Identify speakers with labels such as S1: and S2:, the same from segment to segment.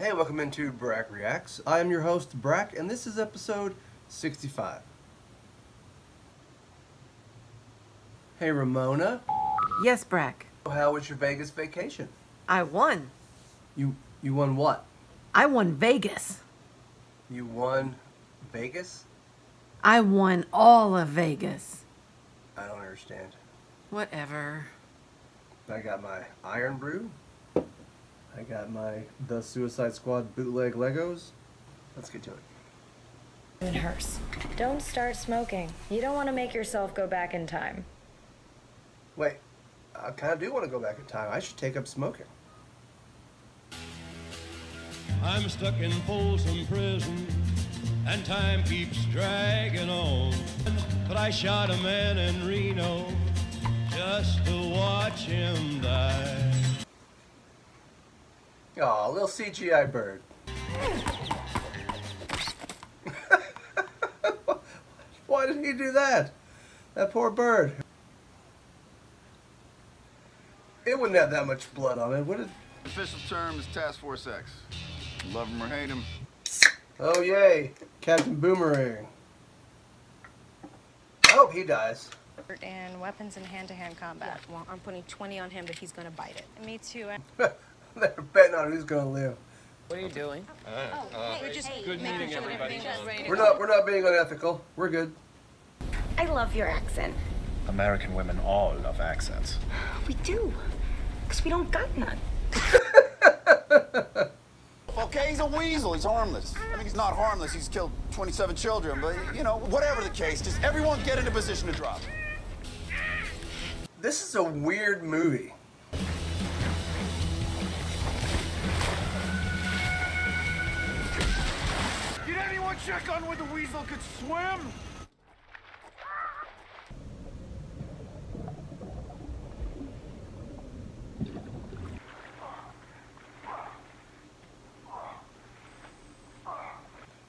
S1: Hey, welcome into Brack Reacts. I am your host, Brack, and this is episode 65. Hey, Ramona.
S2: Yes, Brack.
S1: Oh, how was your Vegas vacation?
S2: I won.
S1: You you won what?
S2: I won Vegas.
S1: You won Vegas?
S2: I won all of Vegas.
S1: I don't understand.
S2: Whatever.
S1: I got my Irn-Bru. I got my The Suicide Squad bootleg Legos. Let's get to it.
S3: and hers. Don't start smoking. You don't want to make yourself go back in time.
S1: Wait, I kind of do want to go back in time. I should take up smoking.
S4: I'm stuck in Folsom Prison, and time keeps dragging on. But I shot a man in Reno just to watch him die.
S1: Aw, little CGI bird. Why did he do that? That poor bird. It wouldn't have that much blood on it, would it?
S5: Official term is Task Force X. Love him or hate him.
S1: Oh, yay. Captain Boomerang. I hope he dies.
S6: and weapons in hand-to-hand combat. Well, I'm putting 20 on him that he's gonna bite it. Me too.
S1: They're betting on who's going to live.
S7: What are you doing?
S6: Hey, just
S4: Good meeting everybody.
S1: We're not, we're not being unethical. We're good.
S8: I love your accent.
S9: American women all love accents.
S8: We do. Because we don't got none.
S5: Okay, he's a weasel. He's harmless. I mean, he's not harmless. He's killed 27 children. But, you know, whatever the case, just everyone get in a position to drop.
S1: This is a weird movie.
S5: Check on where the weasel could swim?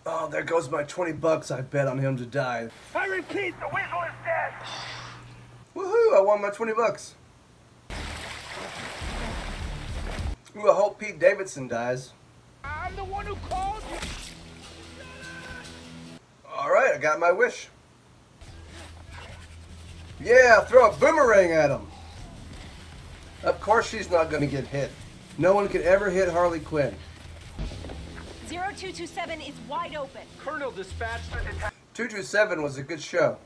S1: Oh, there goes my 20 bucks I bet on him to die.
S5: I repeat, the weasel is dead.
S1: Woohoo, I won my 20 bucks. Ooh, I hope Pete Davidson dies.
S5: I'm the one who called you.
S1: Alright, I got my wish. Yeah, throw a boomerang at him. Of course she's not going to get hit. No one can ever hit Harley Quinn.
S6: 0227 is wide open.
S4: Colonel dispatched
S1: 227 was a good show.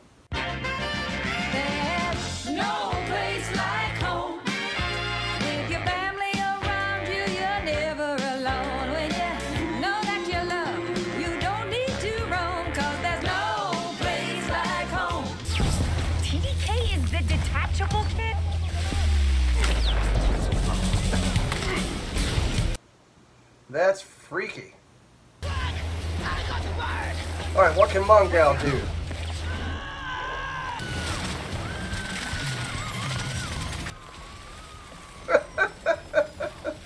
S1: That's freaky. Alright, what can Mongal do?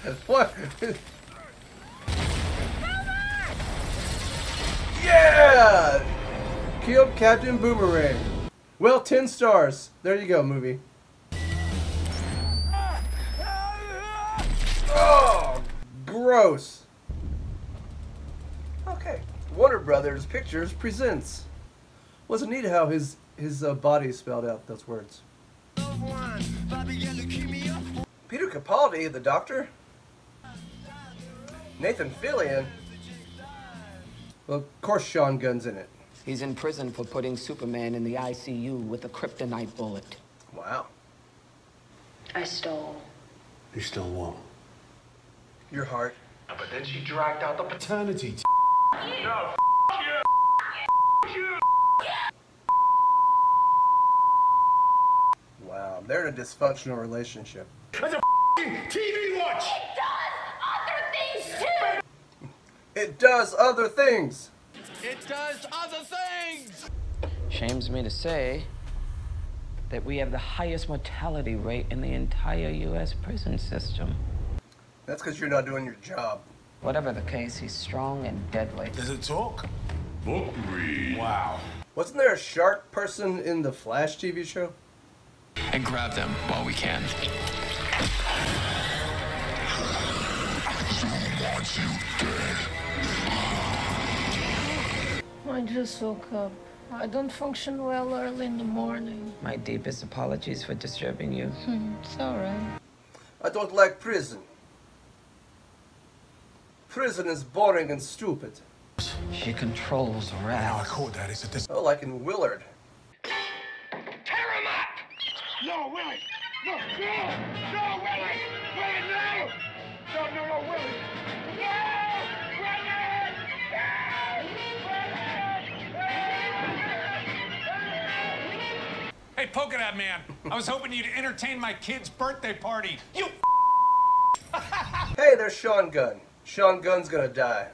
S1: what? yeah! Killed Captain Boomerang. Well, 10 stars. There you go, movie. Gross. Okay, Warner Brothers Pictures presents. Wasn't neat how his his uh, body spelled out those words. Peter Capaldi, the Doctor. Nathan Fillion. Well, of course, Sean Gunn's in it.
S7: He's in prison for putting Superman in the ICU with a kryptonite bullet.
S1: Wow,
S3: I stole.
S9: You stole won't.
S1: your heart.
S9: But then she dragged out the paternity. T-
S1: Wow, they're in a dysfunctional relationship.
S9: That's a TV watch.
S1: It does other things too!
S4: It does other things. It does other things.
S7: Shames me to say that we have the highest mortality rate in the entire U.S. prison system.
S1: That's because you're not doing your job.
S7: Whatever the case, he's strong and deadly.
S9: Does it talk? Book read. Wow.
S1: Wasn't there a shark person in the Flash TV show?
S10: and grab them while we can.
S9: wants you dead.
S11: I just woke up. I don't function well early in the morning.
S7: My deepest apologies for disturbing you.
S11: Hmm, it's alright.
S1: I don't like prison. Prison is boring and stupid.
S7: She controls wrath.
S9: I caught that. It's a dis-
S1: Oh, like in Willard.
S9: Tear him up! No, Willie! No, no! No, Willie! Willie, no! No, no, no, Willie! No! Willie!
S12: Hey, Polka Dot Man, I was hoping you'd entertain my kid's birthday party. You
S1: Hey, there's Sean Gunn. Sean Gunn's gonna die.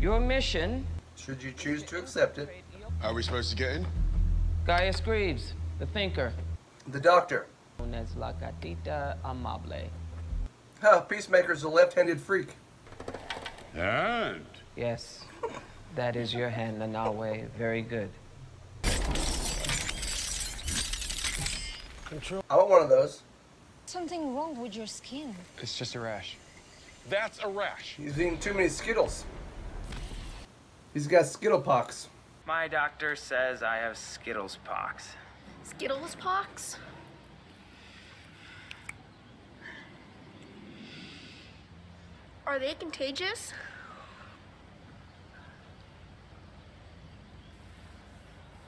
S7: Your mission,
S1: Should you choose to accept it.
S9: How are we supposed to get in?
S7: Gaius Grieves, the thinker,
S1: The doctor.
S7: known as La Gatita Amable.
S1: Huh, Peacemaker's a left-handed freak.
S9: And?
S7: Yes, that is your hand, Nanaue. Very good. Control.
S1: I want one of those.
S6: Something wrong with your skin.
S10: It's just a rash.
S9: That's a rash.
S1: He's eating too many Skittles. He's got Skittle pox.
S13: My doctor says I have Skittles pox.
S11: Skittles pox? Are they contagious?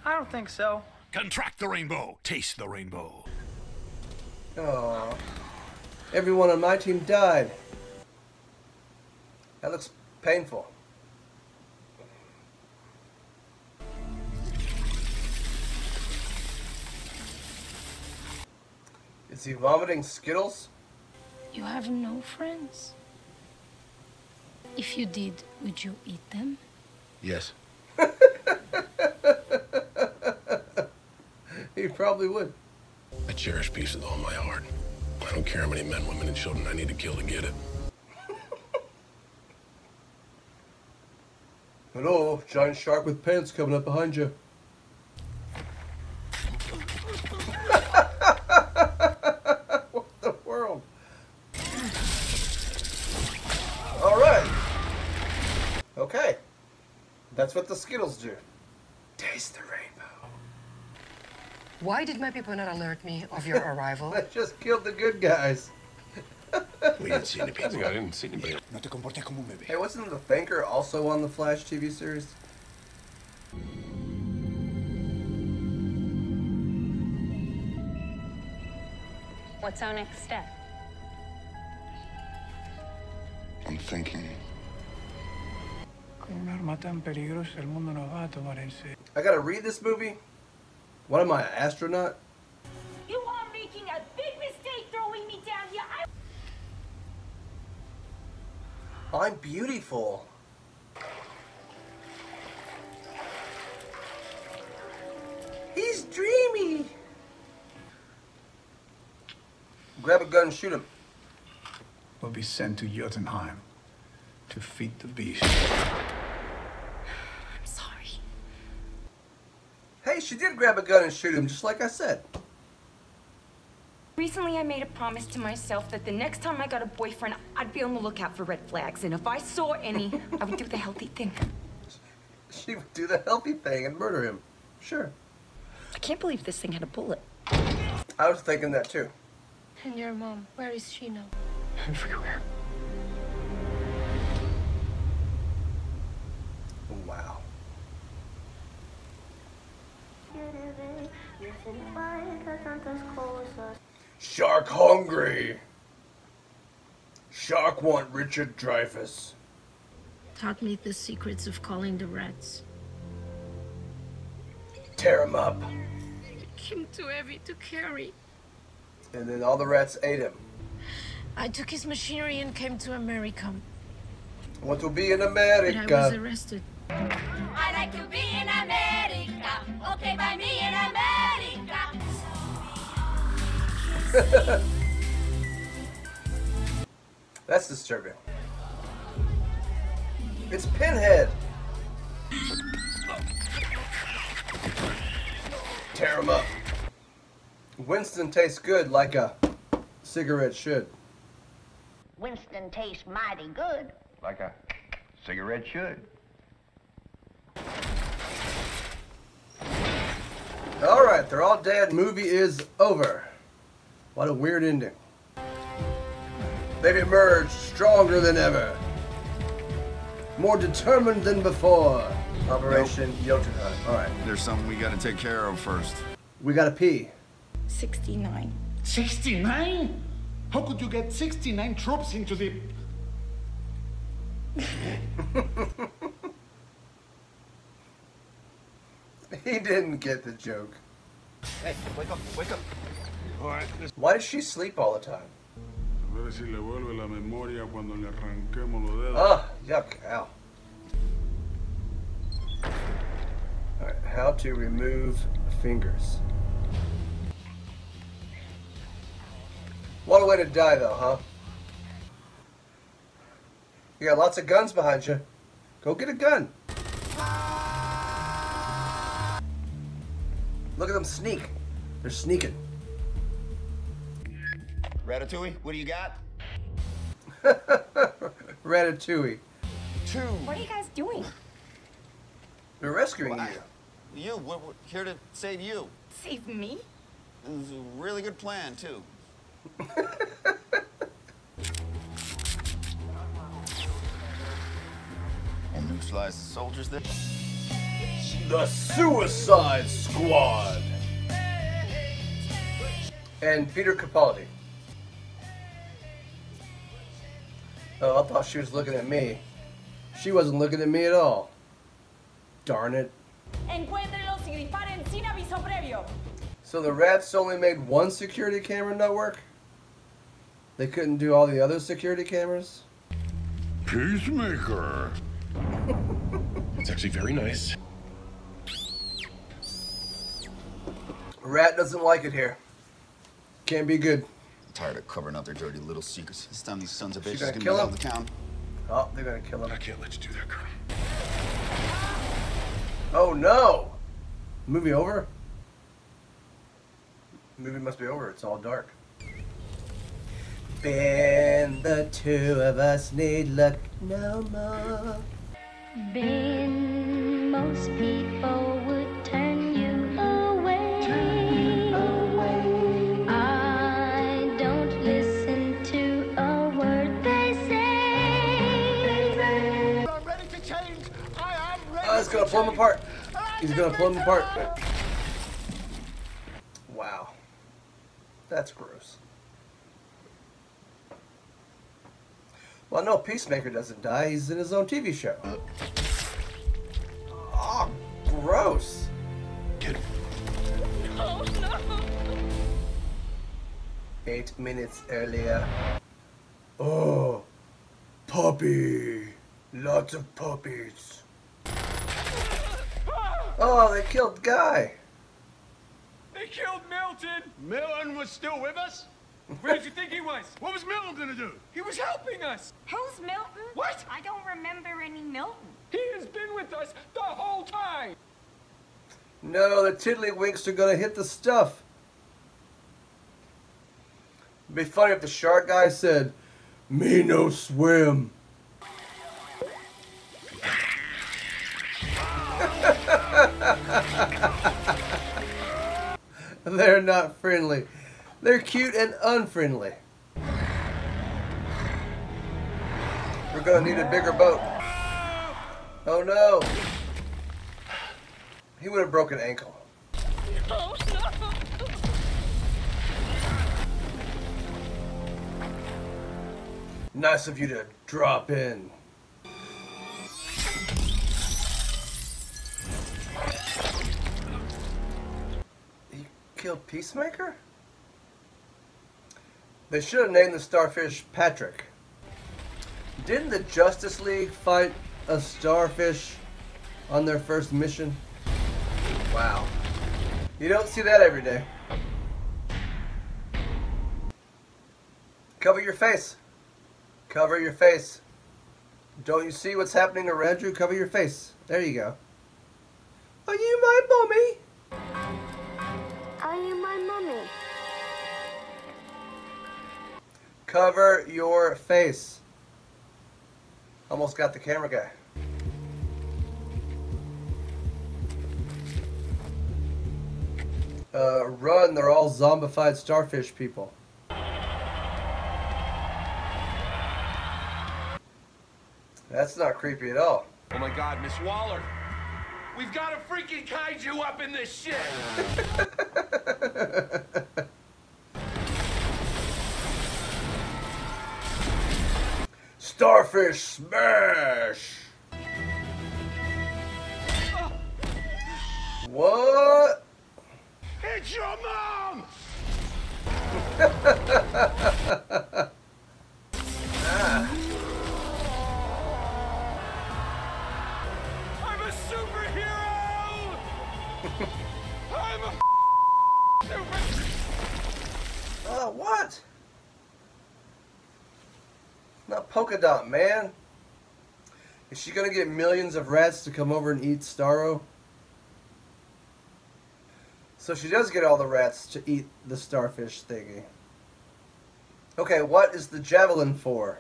S13: I don't think so.
S9: Contract the rainbow. Taste the rainbow.
S1: Oh, everyone on my team died. That looks painful. Is he vomiting Skittles?
S11: You have no friends? If you did, would you eat them?
S9: Yes.
S1: He probably would.
S9: I cherish peace with all my heart. I don't care how many men, women, and children I need to kill to get it.
S1: Hello, giant shark with pants coming up behind you. what the world? All right. Okay. That's what the Skittles do. Taste the rainbow.
S14: Why did my people not alert me of your arrival?
S1: I just killed the good guys.
S9: We didn't see any people. I didn't see anybody.
S5: No te comportes como un bebé.
S1: Hey, wasn't the Thinker also on the Flash TV series?
S6: What's our next step?
S9: I'm thinking.
S12: Con un arma tan peligrosa, el mundo nos va a tomar en serio.
S1: I gotta read this movie? What am I, an astronaut? I'm beautiful. He's dreamy. Grab a gun and shoot him.
S12: We'll be sent to Jotunheim to feed the beast.
S11: I'm sorry.
S1: Hey, she did grab a gun and shoot him, just like I said.
S8: Recently, I made a promise to myself that the next time I got a boyfriend, I'd be on the lookout for red flags. And if I saw any, I would do the healthy thing.
S1: She would do the healthy thing and murder him. Sure.
S8: I can't believe this thing had a bullet.
S1: I was thinking that too.
S11: And your mom, where is she now?
S12: Everywhere.
S1: Wow. Shark hungry. Shark want Richard Dreyfuss.
S11: Taught me the secrets of calling the rats.
S1: Tear him up.
S11: Him too heavy to carry.
S1: And then all the rats ate him.
S11: I took his machinery and came to America.
S1: Want to be in
S11: But I was arrested.
S2: I like to be
S1: That's disturbing. It's Pinhead. Tear him up. Winston tastes good like a cigarette should.
S15: Winston tastes mighty good Like a cigarette should.
S1: Alright, they're all dead. Movie is over. What a weird ending. They've emerged stronger than ever. More determined than before. Operation Jotunheim. Alright.
S5: There's something we gotta take care of first.
S1: We gotta pee.
S16: 69.
S17: 69? How could you get 69 troops into the.
S1: He didn't get the joke.
S5: Hey, wake up, wake up.
S1: Why does she sleep all the time?
S18: A ver si le vuelve la memoria cuando le arranquemos los dedos.
S1: Ah, yuck, ow. Alright, how to remove fingers. What a way to die, though, huh? You got lots of guns behind you. Go get a gun. Look at them sneak. They're sneaking.
S5: Ratatouille, what do you got?
S1: Ratatouille.
S5: Two.
S8: What are you guys doing?
S1: We're rescuing
S5: Why?
S1: you.
S5: You, we're, we're here to save you.
S8: Save me?
S5: It was a really good plan, too. and newsflash, soldiers there.
S1: The Suicide Squad. And Peter Capaldi. Oh, I thought she was looking at me. She wasn't looking at me at all. Darn it.
S19: Encuéntrenlos y disparen sin aviso previo.
S1: So the rats only made one security camera network? They couldn't do all the other security cameras?
S18: Peacemaker.
S9: It's actually very nice.
S1: Rat doesn't like it here. Can't be good.
S5: I'm tired of covering up their dirty little secrets. This time these sons of bitches
S1: gonna
S5: gonna
S1: kill
S5: be
S1: him?
S5: held to count.
S1: Oh, they're gonna kill him.
S9: I can't let you do that, Colonel.
S1: Oh no! Movie over? Movie must be over. It's all dark. Ben, the two of us need look no more.
S20: Ben, most people
S1: gonna pull him apart. He's gonna pull him apart. Wow. That's gross. Well, no, Peacemaker doesn't die. He's in his own TV show. Oh, gross.
S19: No.
S1: Eight minutes earlier. Oh, puppy. Lots of puppies. Oh, they killed Guy.
S12: They killed Milton!
S17: Milton was still with us?
S12: Where did you think he was?
S17: What was Milton gonna do?
S12: He was helping us!
S8: Who's Milton?
S12: What?
S8: I don't remember any Milton.
S12: He has been with us the whole time!
S1: No, the tiddlywinks are gonna hit the stuff. It'd be funny if the shark guy said, Me no swim. They're not friendly. They're cute and unfriendly. We're gonna need a bigger boat. Oh no. He would have broken ankle.
S19: Oh no.
S1: Nice of you to drop in. Killed Peacemaker? They should have named the starfish Patrick. Didn't the Justice League fight a starfish on their first mission? Wow. You don't see that every day. Cover your face. Cover your face. Don't you see what's happening around you? Cover your face. There you go. Are you my mommy?
S20: Are you my mummy?
S1: Cover your face. Almost got the camera guy. Uh, run, they're all zombified starfish people. That's not creepy at all.
S16: Oh my god, Miss Waller. We've got a freaking kaiju up in this shit.
S1: Starfish smash! What?
S16: It's your mom!
S1: Ah.
S16: I'm a super...
S1: Oh, what? Not polka dot, man. Is she gonna get millions of rats to come over and eat Starro? So she does get all the rats to eat the starfish thingy. Okay, what is the javelin for?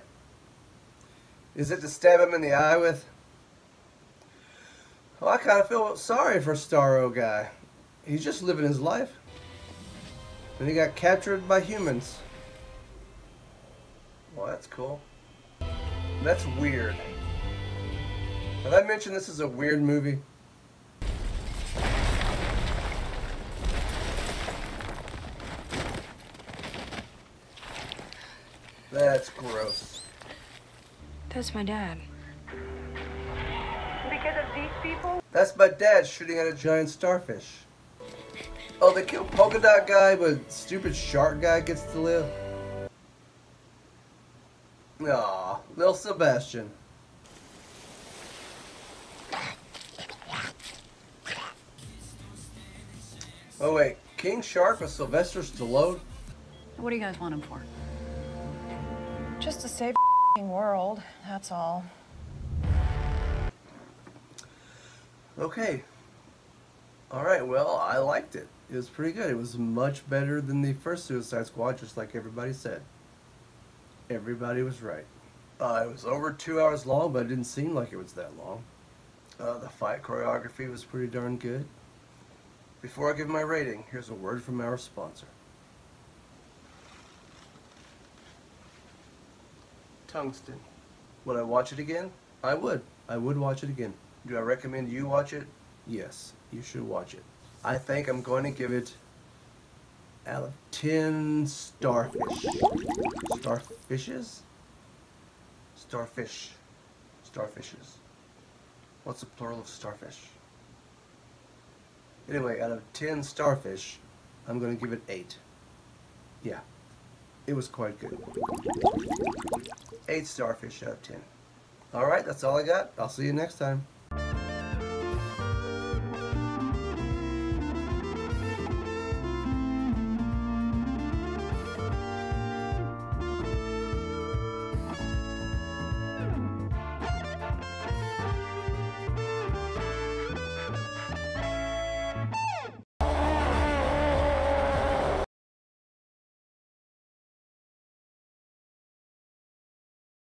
S1: Is it to stab him in the eye with? Well, I kind of feel sorry for Starro guy. He's just living his life. And he got captured by humans. Well, that's cool. That's weird. Have I mentioned this is a weird movie? That's gross.
S3: That's my dad.
S19: Because of these people?
S1: That's my dad shooting at a giant starfish. Oh, they killed polka dot guy, but stupid shark guy gets to live. Aw, little Sebastian. Oh wait, King Shark with Sylvester Stallone?
S21: What do you guys want him for?
S6: Just to save the world, that's all.
S1: Okay. Alright, well, I liked it. It was pretty good. It was much better than the first Suicide Squad, just like everybody said. Everybody was right. Uh, it was over two hours long, but it didn't seem like it was that long. Uh, the fight choreography was pretty darn good. Before I give my rating, here's a word from our sponsor. Tungsten. Would I watch it again? I would. I would watch it again. Do I recommend you watch it? Yes, you should watch it. I think I'm going to give it out of 10 starfish. Starfishes? Starfish. Starfishes. What's the plural of starfish? Anyway, out of 10 starfish, I'm going to give it 8. Yeah, it was quite good. 8 starfish out of 10. Alright, that's all I got. I'll see you next time.